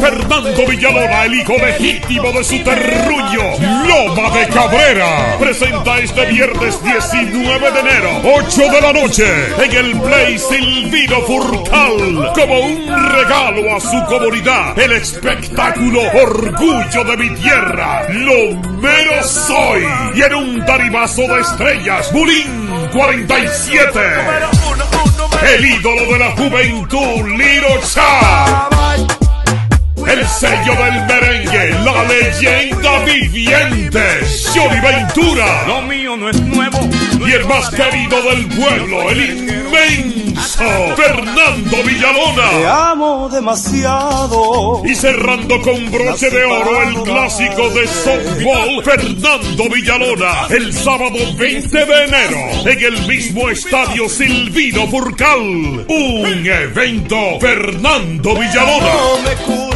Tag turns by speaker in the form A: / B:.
A: Fernando Villalona, el hijo legítimo de su terruño, Loma de Cabrera, presenta este viernes 19 de enero, 8 de la noche, en el Play Silvino Furcal, como un regalo a su comunidad, el espectáculo Orgullo de mi Tierra, Lo Mero Soy, y en un tarimazo de estrellas, Bulín 47. El ídolo de la juventud, Liro Cha. El merengue, la leyenda viviente, Johnny Ventura.
B: Lo mío no es nuevo.
A: Y el más querido del pueblo, el inmenso Fernando
C: Te
A: Villalona.
C: amo demasiado.
A: Y cerrando con broche de oro el clásico de softball, Fernando Villalona, el sábado 20 de enero, en el mismo estadio Silvino Furcal. Un evento Fernando Villalona.
C: No me cura